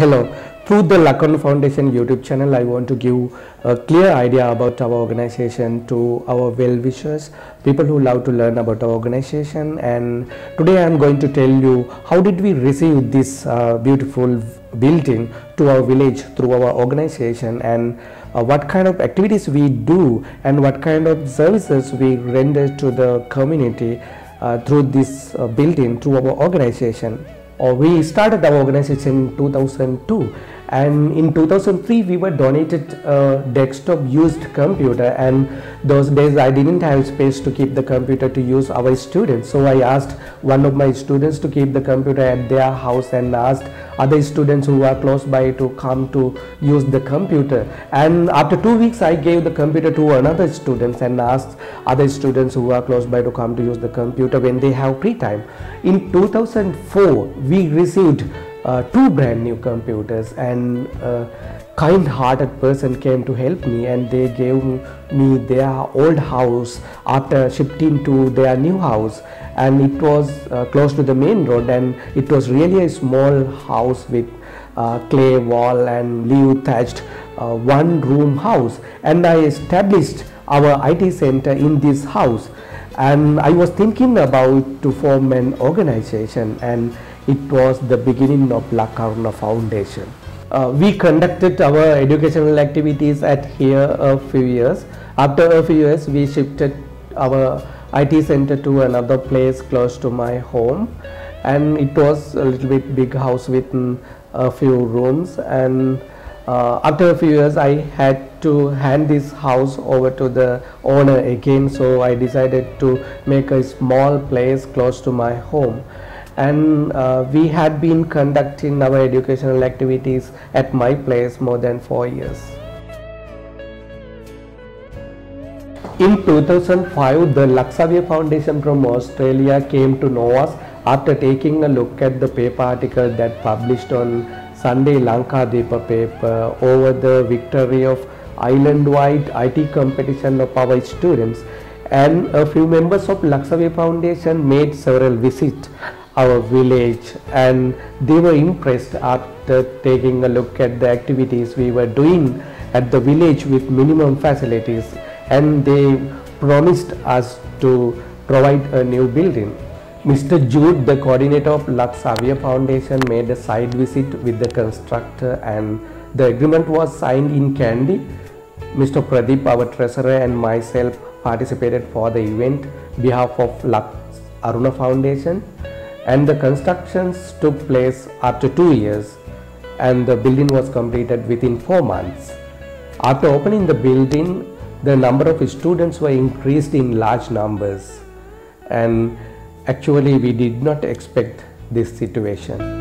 Hello. Through the Lak Aruna Foundation YouTube channel, I want to give a clear idea about our organization to our well-wishers, people who love to learn about our organization. And today I am going to tell you how did we receive this uh, beautiful building to our village through our organization and uh, what kind of activities we do and what kind of services we render to the community uh, through this uh, building through our organization. We started our organization in 2002 and in 2003 we were donated a desktop used computer. And those days I didn't have space to keep the computer to use our students. So I asked one of my students to keep the computer at their house and asked other students who were close by to come to use the computer. And after two weeks I gave the computer to another students and asked other students who were close by to come to use the computer when they have free time. In 2004 we received uh, two brand new computers and a kind hearted person came to help me and they gave me their old house after shifting to their new house. And it was uh, close to the main road and it was really a small house with uh, clay wall and leaf thatched uh, one room house. And I established our IT center in this house. And I was thinking about to form an organization and it was the beginning of Lak Aruna Foundation. Uh, we conducted our educational activities at here a few years. After a few years, we shifted our IT center to another place close to my home, and it was a little bit big house with a few rooms. And uh, after a few years, I had to hand this house over to the owner again. So I decided to make a small place close to my home and uh, we had been conducting our educational activities at my place more than four years. In 2005, the Lak Saviya Foundation from Australia came to know us after taking a look at the paper article that published on Sunday Lankadeepa paper over the victory of island-wide IT competition of our students and a few members of Lak Saviya Foundation made several visits our village and they were impressed after taking a look at the activities we were doing at the village with minimum facilities and they promised us to provide a new building. Mr. Jude, the coordinator of Lak Saviya Foundation made a site visit with the constructor and the agreement was signed in Kandy. Mr. Pradeep, our treasurer and myself participated for the event behalf of Lak Aruna Foundation and the constructions took place after two years and the building was completed within four months. After opening the building, the number of students were increased in large numbers and actually we did not expect this situation.